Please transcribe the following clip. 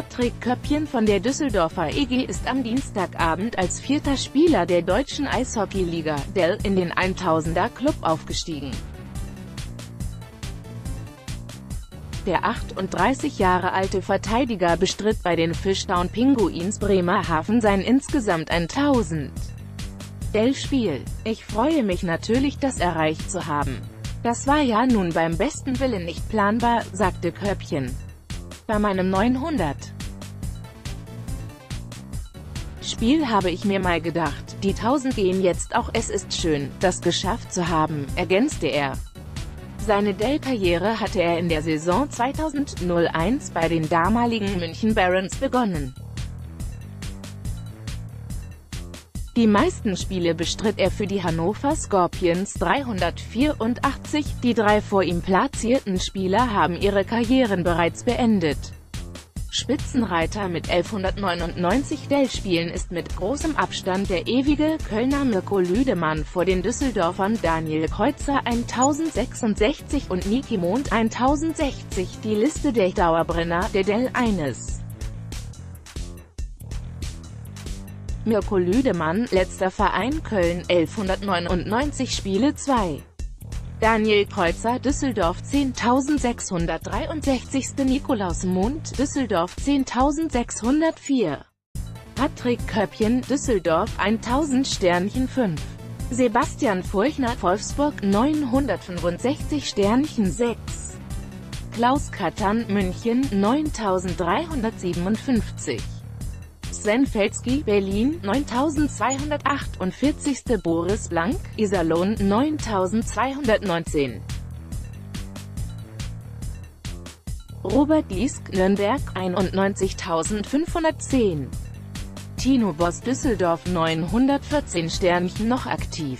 Patrick Köppchen von der Düsseldorfer EG ist am Dienstagabend als vierter Spieler der deutschen Eishockeyliga, DEL, in den 1000er Club aufgestiegen. Der 38 Jahre alte Verteidiger bestritt bei den Fishtown Pinguins Bremerhaven sein insgesamt 1000. Dell-Spiel. Ich freue mich natürlich, das erreicht zu haben. Das war ja nun beim besten Willen nicht planbar, sagte Köppchen bei meinem 900. Spiel habe ich mir mal gedacht, die 1000 gehen jetzt auch es ist schön, das geschafft zu haben, ergänzte er. Seine Dell-Karriere hatte er in der Saison 2001 bei den damaligen München Barons begonnen. Die meisten Spiele bestritt er für die Hannover Scorpions 384, die drei vor ihm platzierten Spieler haben ihre Karrieren bereits beendet. Spitzenreiter mit 1199 Dell-Spielen ist mit großem Abstand der ewige Kölner Mirko Lüdemann vor den Düsseldorfern Daniel Kreuzer 1066 und Niki Mond 1060 die Liste der Dauerbrenner der Dell eines. Mirko Lüdemann, letzter Verein Köln, 1199 Spiele 2. Daniel Kreuzer, Düsseldorf 10.663. Nikolaus Mund, Düsseldorf 10.604. Patrick Köppchen, Düsseldorf 1000 Sternchen 5. Sebastian Furchner, Wolfsburg 965 Sternchen 6. Klaus Kattern, München 9357. Sven Felski, Berlin, 9248. Boris Blank, Iserlohn, 9219. Robert Liesk, Nürnberg, 91.510. Tino Boss Düsseldorf 914 Sternchen noch aktiv.